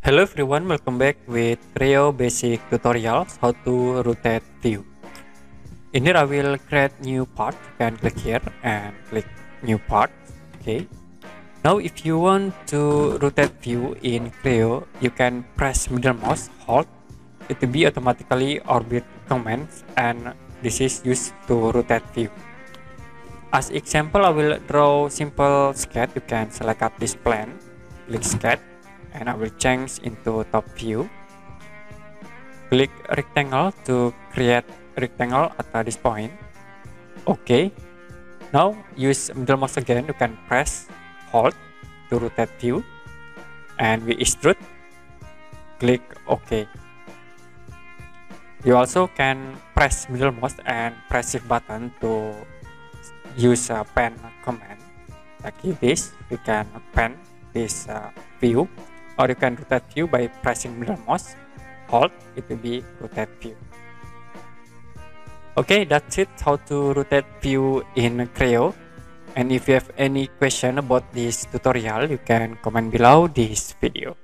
Hello everyone, welcome back with Creo basic tutorials how to rotate view. In here I will create new part. You can click here and click new part. Okay. Now if you want to rotate view in Creo, you can press middle mouse, hold. It will be automatically orbit commands and this is used to rotate view. As example, I will draw simple sketch. You can select up this plan, click sketch and I will change into top view. Click rectangle to create rectangle at this point. Okay now use middle mouse again. You can press hold to rotate view. And we extrude. Click ok. You also can press middle mouse and press shift button to use a pen command. Like this you can pen this uh, view or you can rotate view by pressing middle mouse hold it will be rotate view. Okay that's it how to rotate view in creo. And if you have any question about this tutorial you can comment below this video